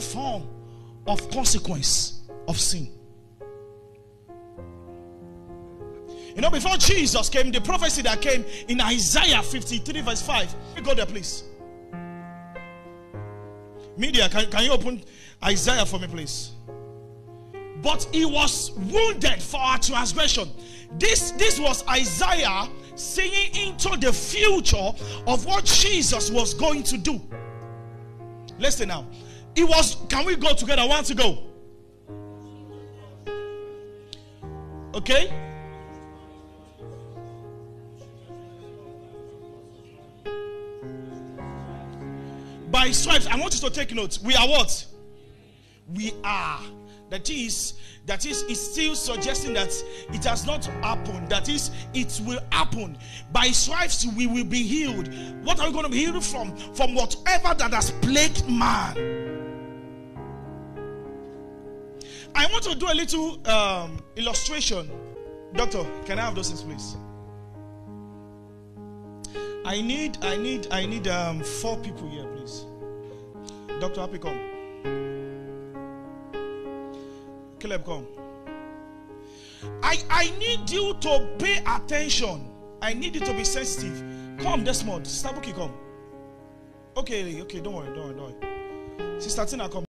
form of consequence of sin. You know, before Jesus came, the prophecy that came in Isaiah 53, verse 5. Go there, please. Media, can, can you open Isaiah for me, please? But he was wounded for our transgression. This, this was Isaiah seeing into the future of what Jesus was going to do. Listen now. It was, can we go together? Want to go. Okay? By stripes, I want you to take notes. We are what? We are. That is, that is, it's still suggesting that it has not happened. That is, it will happen. By stripes, we will be healed. What are we going to be healed from? From whatever that has plagued man. I want to do a little um, illustration. Doctor, can I have those things, please? I need, I need, I need um, four people here, please. Doctor Happy, come. Caleb, come. I, I need you to pay attention. I need you to be sensitive. Come, Desmond. Sister Buki, come. Okay, okay, don't worry, don't worry, don't worry. Sister Tina, come.